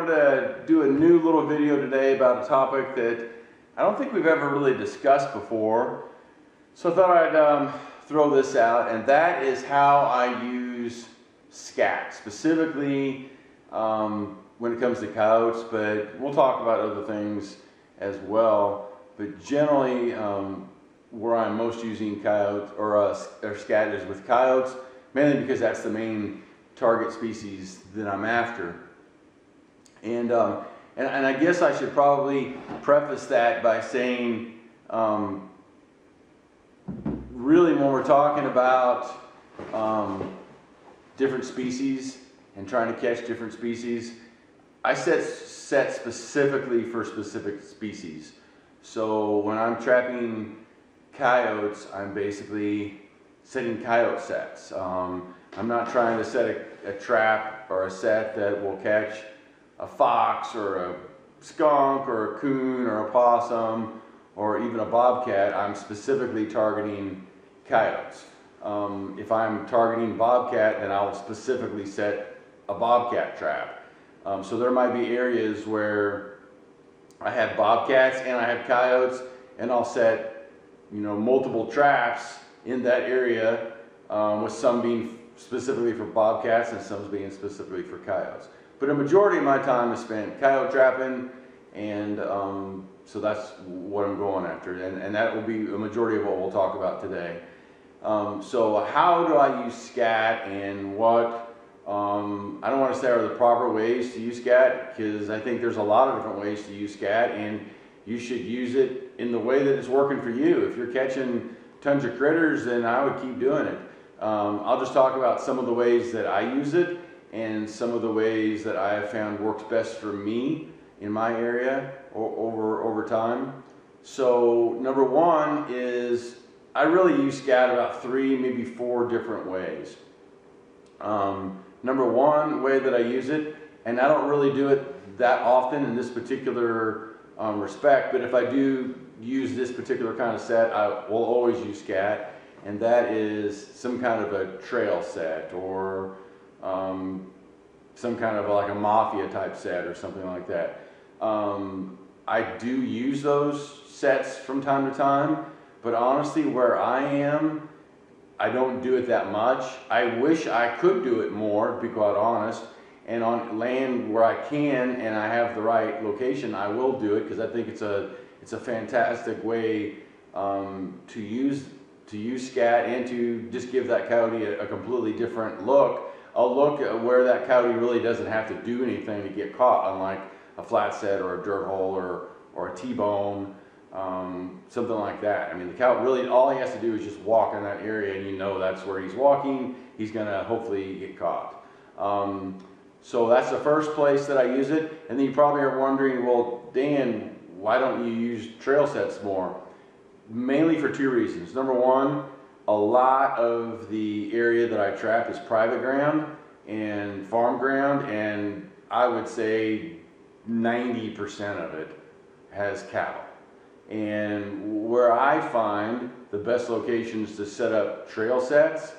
wanted to do a new little video today about a topic that I don't think we've ever really discussed before. So I thought I'd um, throw this out, and that is how I use scat, specifically um, when it comes to coyotes, but we'll talk about other things as well. But generally, um, where I'm most using coyotes or, uh, or scat is with coyotes, mainly because that's the main target species that I'm after. And, um, and, and, I guess I should probably preface that by saying, um, really when we're talking about um, different species and trying to catch different species, I set, set specifically for specific species. So when I'm trapping coyotes, I'm basically setting coyote sets. Um, I'm not trying to set a, a, trap or a set that will catch a fox or a skunk or a coon or a possum or even a bobcat. I'm specifically targeting coyotes. Um, if I'm targeting bobcat, then I'll specifically set a bobcat trap. Um, so there might be areas where I have bobcats and I have coyotes and I'll set you know multiple traps in that area um, with some being specifically for bobcats and some being specifically for coyotes. But a majority of my time is spent coyote trapping and um, so that's what I'm going after and, and that will be a majority of what we'll talk about today. Um, so how do I use SCAT and what, um, I don't want to say are the proper ways to use SCAT because I think there's a lot of different ways to use SCAT and you should use it in the way that it's working for you. If you're catching tons of critters, then I would keep doing it. Um, I'll just talk about some of the ways that I use it and some of the ways that I have found works best for me in my area over, over time. So number one is I really use SCAT about three, maybe four different ways. Um, number one way that I use it, and I don't really do it that often in this particular um, respect, but if I do use this particular kind of set, I will always use SCAT, and that is some kind of a trail set or um, some kind of like a mafia type set or something like that. Um, I do use those sets from time to time, but honestly, where I am, I don't do it that much. I wish I could do it more, to be quite honest. And on land where I can and I have the right location, I will do it because I think it's a it's a fantastic way um, to use to use scat and to just give that coyote a, a completely different look. A look at where that coyote really doesn't have to do anything to get caught, unlike a flat set or a dirt hole or or a T-bone um, something like that. I mean, the cow really, all he has to do is just walk in that area and you know that's where he's walking. He's to hopefully get caught. Um, so that's the first place that I use it. And then you probably are wondering, well, Dan, why don't you use trail sets more? Mainly for two reasons. Number one, a lot of the area that I trap is private ground and farm ground, and I would say 90% of it has cattle. And where I find the best locations to set up trail sets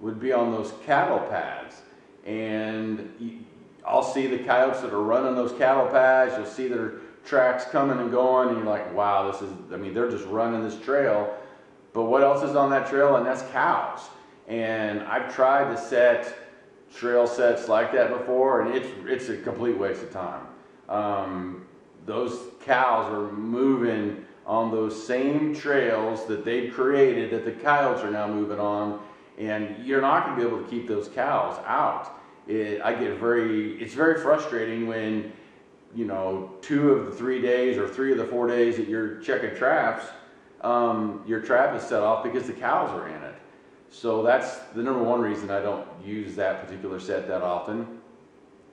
would be on those cattle pads. And I'll see the coyotes that are running those cattle pads. You'll see their tracks coming and going, and you're like, wow, this is, I mean, they're just running this trail. But what else is on that trail? And that's cows. And I've tried to set trail sets like that before, and it's, it's a complete waste of time. Um, those cows are moving on those same trails that they've created that the coyotes are now moving on and you're not going to be able to keep those cows out. It, I get very, it's very frustrating when, you know, two of the three days or three of the four days that you're checking traps, um, your trap is set off because the cows are in it. So that's the number one reason I don't use that particular set that often.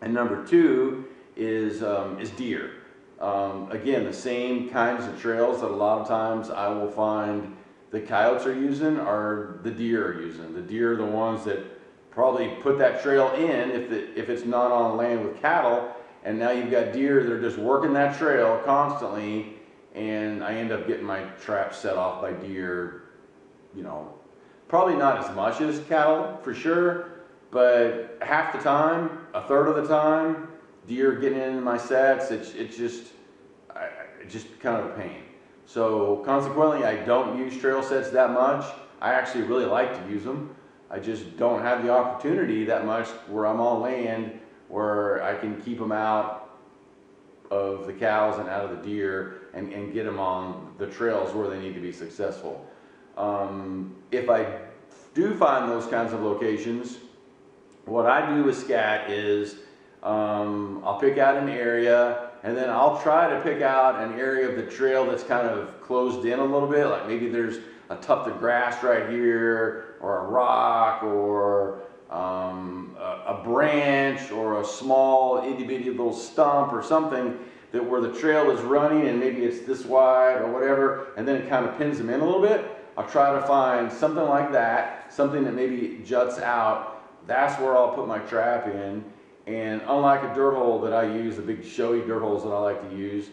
And number two is, um, is deer. Um, again, the same kinds of trails that a lot of times I will find the coyotes are using are the deer are using. The deer are the ones that probably put that trail in if, the, if it's not on land with cattle. And now you've got deer that are just working that trail constantly. And I end up getting my trap set off by deer, you know, probably not as much as cattle for sure, but half the time, a third of the time, deer getting into my sets, it's, it's just, I, it's just kind of a pain. So consequently, I don't use trail sets that much. I actually really like to use them. I just don't have the opportunity that much where I'm on land where I can keep them out of the cows and out of the deer and, and get them on the trails where they need to be successful. Um, if I do find those kinds of locations, what I do with scat is um, I'll pick out an area and then I'll try to pick out an area of the trail that's kind of closed in a little bit, like maybe there's a tuft of grass right here, or a rock, or um, branch, or a small itty bitty little stump, or something that where the trail is running and maybe it's this wide or whatever, and then it kind of pins them in a little bit. I'll try to find something like that, something that maybe juts out. That's where I'll put my trap in. And unlike a dirt hole that I use, the big showy dirt holes that I like to use,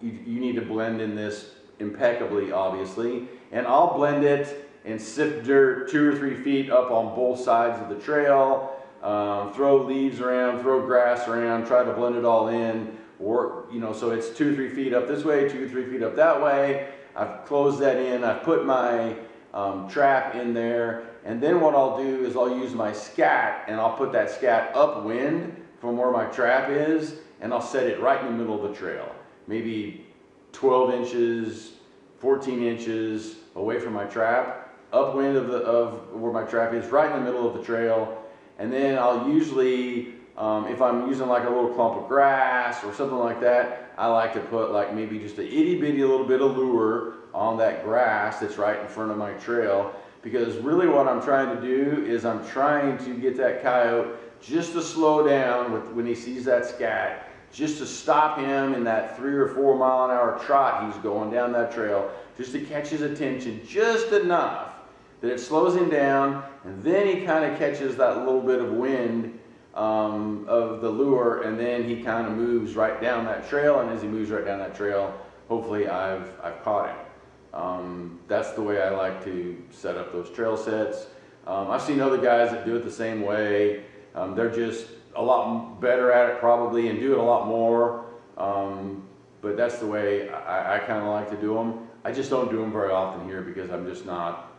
you, you need to blend in this impeccably, obviously. And I'll blend it and sift dirt two or three feet up on both sides of the trail, um, throw leaves around, throw grass around, try to blend it all in. Or, you know, so it's two three feet up this way, two three feet up that way. I've closed that in. I've put my um, trap in there. And then what I'll do is I'll use my scat and I'll put that scat upwind from where my trap is and I'll set it right in the middle of the trail. Maybe 12 inches, 14 inches away from my trap, upwind of, the, of where my trap is, right in the middle of the trail. And then I'll usually, um, if I'm using like a little clump of grass or something like that, I like to put like maybe just a itty bitty little bit of lure on that grass that's right in front of my trail. Because really what I'm trying to do is I'm trying to get that coyote just to slow down with, when he sees that scat just to stop him in that three or four mile an hour trot he's going down that trail, just to catch his attention just enough that it slows him down, and then he kind of catches that little bit of wind um, of the lure, and then he kind of moves right down that trail, and as he moves right down that trail, hopefully I've, I've caught him. Um, that's the way I like to set up those trail sets. Um, I've seen other guys that do it the same way. Um, they're just a lot better at it probably and do it a lot more. Um, but that's the way I, I kind of like to do them. I just don't do them very often here because I'm just not,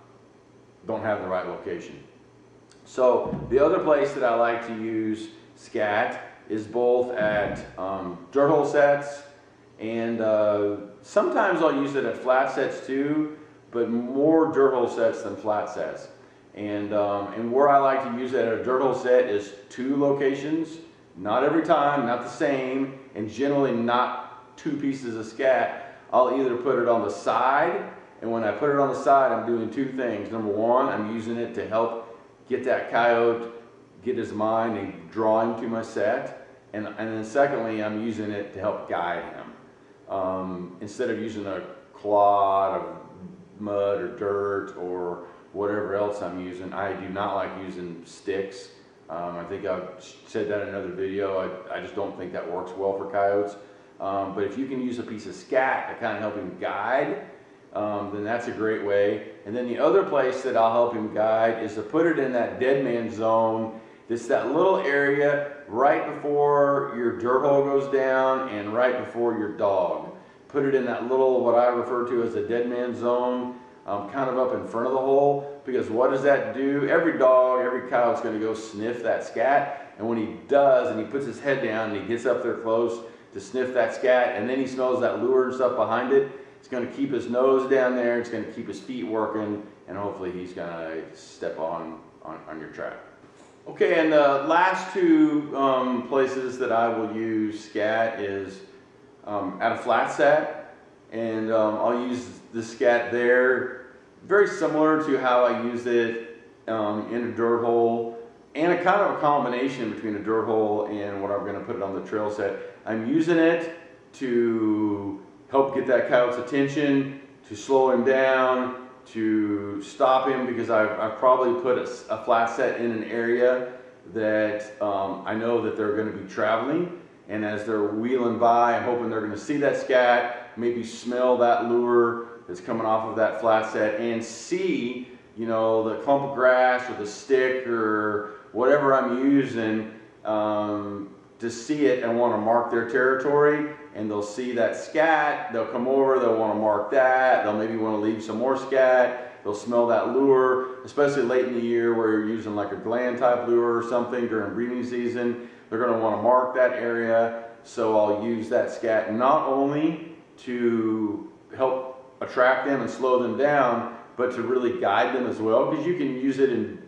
don't have the right location. So the other place that I like to use scat is both at um, dirt hole sets and uh, sometimes I'll use it at flat sets too, but more dirt hole sets than flat sets. And, um, and where I like to use it at a dirt hole set is two locations, not every time, not the same, and generally not two pieces of scat. I'll either put it on the side, and when I put it on the side, I'm doing two things. Number one, I'm using it to help get that coyote, get his mind and draw him to my set. And, and then secondly, I'm using it to help guide him. Um, instead of using a clod of mud or dirt or whatever else I'm using. I do not like using sticks. Um, I think I've said that in another video. I, I just don't think that works well for coyotes. Um, but if you can use a piece of scat to kind of help him guide, um, then that's a great way. And then the other place that I'll help him guide is to put it in that dead man zone. It's that little area right before your dirt hole goes down and right before your dog. Put it in that little, what I refer to as a dead man zone um, kind of up in front of the hole because what does that do? Every dog, every cow is going to go sniff that scat and when he does and he puts his head down and he gets up there close to sniff that scat and then he smells that lure and stuff behind it, it's going to keep his nose down there, it's going to keep his feet working and hopefully he's going to step on, on, on your trap. Okay, and the last two um, places that I will use scat is um, at a flat set and um, I'll use the scat there, very similar to how I use it um, in a dirt hole and a kind of a combination between a dirt hole and what I'm going to put it on the trail set. I'm using it to help get that coyote's attention, to slow him down, to stop him because I've, I've probably put a, a, flat set in an area that um, I know that they're going to be traveling. And as they're wheeling by, I'm hoping they're going to see that scat, maybe smell that lure, that's coming off of that flat set and see, you know, the clump of grass or the stick or whatever I'm using um, to see it and want to mark their territory and they'll see that scat, they'll come over, they'll want to mark that, they'll maybe want to leave some more scat, they'll smell that lure, especially late in the year where you're using like a gland type lure or something during breeding season, they're going to want to mark that area. So I'll use that scat not only to help attract them and slow them down, but to really guide them as well, because you can use it in,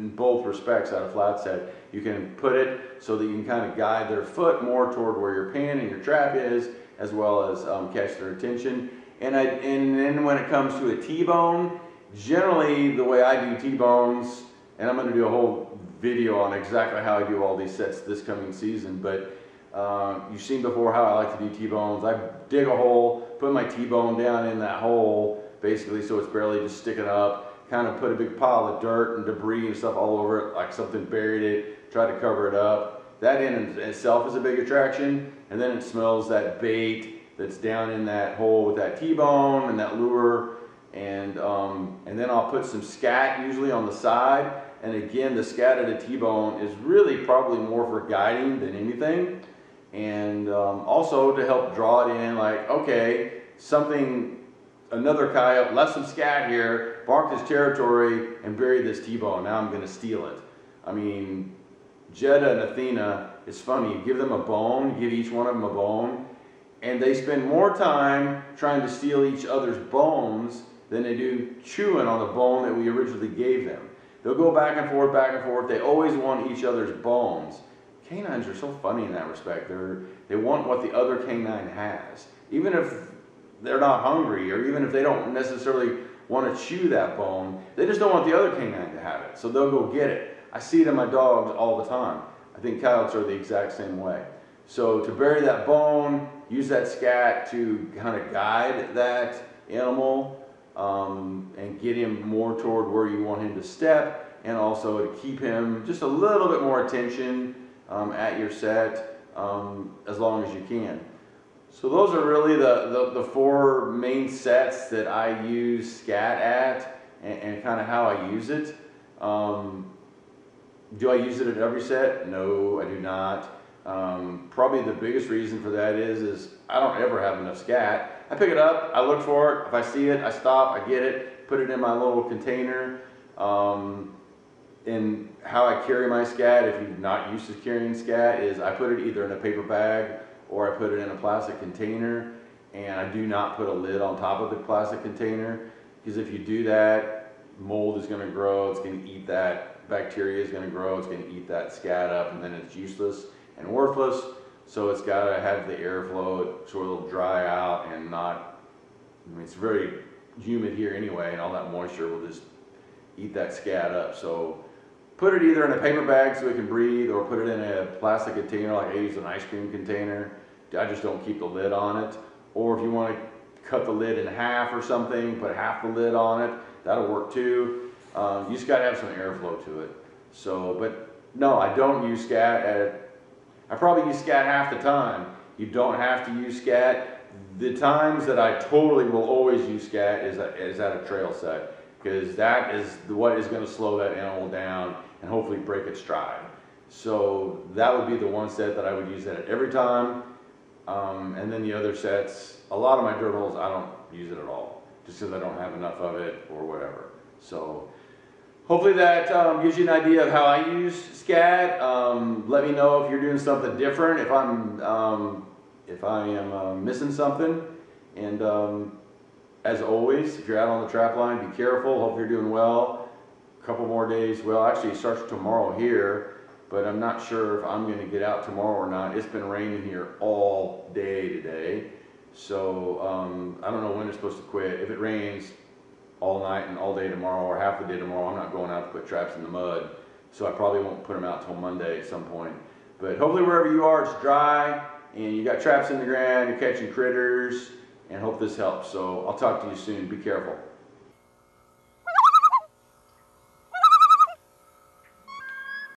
in both respects out of flat set. You can put it so that you can kind of guide their foot more toward where your pin and your trap is, as well as um, catch their attention. And, I, and then when it comes to a T-bone, generally the way I do T-bones, and I'm going to do a whole video on exactly how I do all these sets this coming season, but uh, you've seen before how I like to do T-bones. I dig a hole, put my T-bone down in that hole, basically so it's barely just sticking up, kind of put a big pile of dirt and debris and stuff all over it, like something buried it, try to cover it up. That in itself is a big attraction, and then it smells that bait that's down in that hole with that T-bone and that lure, and, um, and then I'll put some scat usually on the side, and again, the scat at a T-bone is really probably more for guiding than anything. And um, also to help draw it in like okay something another coyote left some scat here barked his territory and buried this t-bone. Now i'm going to steal it. I mean jeddah and athena it's funny. You give them a bone give each one of them a bone and they spend more time trying to steal each other's bones than they do chewing on the bone that we originally gave them. They'll go back and forth back and forth. They always want each other's bones. Canines are so funny in that respect. They're, they want what the other canine has. Even if they're not hungry or even if they don't necessarily want to chew that bone, they just don't want the other canine to have it. So they'll go get it. I see it in my dogs all the time. I think coyotes are the exact same way. So to bury that bone, use that scat to kind of guide that animal um, and get him more toward where you want him to step and also to keep him just a little bit more attention um, at your set um, as long as you can. So those are really the, the, the, four main sets that I use SCAT at and, and kind of how I use it. Um, do I use it at every set? No, I do not. Um, probably the biggest reason for that is, is I don't ever have enough scat. I pick it up, I look for it. If I see it, I stop, I get it, put it in my little container. Um, in how I carry my scat, if you're not used to carrying scat, is I put it either in a paper bag or I put it in a plastic container and I do not put a lid on top of the plastic container because if you do that, mold is going to grow, it's going to eat that, bacteria is going to grow, it's going to eat that scat up and then it's useless and worthless. So it's got to have the airflow so it'll dry out and not, I mean, it's very humid here anyway and all that moisture will just eat that scat up. So put it either in a paper bag so it can breathe or put it in a plastic container like I use an ice cream container. I just don't keep the lid on it. Or if you want to cut the lid in half or something, put half the lid on it, that'll work too. Um, you just got to have some airflow to it. So, but no, I don't use scat at, I probably use scat half the time. You don't have to use scat. The times that I totally will always use scat is, is at a trail set because that is what is going to slow that animal down and hopefully break its stride. So that would be the one set that I would use at every time. Um, and then the other sets, a lot of my dirt holes, I don't use it at all, just because I don't have enough of it or whatever. So hopefully that um, gives you an idea of how I use SCAT. Um, let me know if you're doing something different, if I'm, um, if I am uh, missing something. And um, as always, if you're out on the trap line, be careful. Hope you're doing well A couple more days. Well, actually, it starts tomorrow here, but I'm not sure if I'm going to get out tomorrow or not. It's been raining here all day today. So um, I don't know when it's supposed to quit. If it rains all night and all day tomorrow or half the day tomorrow, I'm not going out to put traps in the mud. So I probably won't put them out till Monday at some point. But hopefully wherever you are, it's dry and you got traps in the ground, you're catching critters, and hope this helps. So I'll talk to you soon. Be careful.